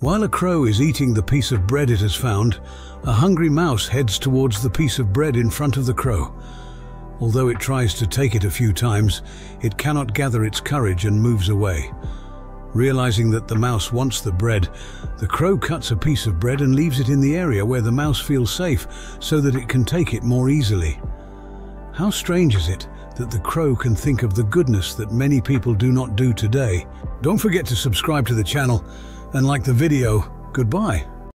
While a crow is eating the piece of bread it has found, a hungry mouse heads towards the piece of bread in front of the crow. Although it tries to take it a few times, it cannot gather its courage and moves away. Realizing that the mouse wants the bread, the crow cuts a piece of bread and leaves it in the area where the mouse feels safe so that it can take it more easily. How strange is it that the crow can think of the goodness that many people do not do today? Don't forget to subscribe to the channel and like the video. Goodbye.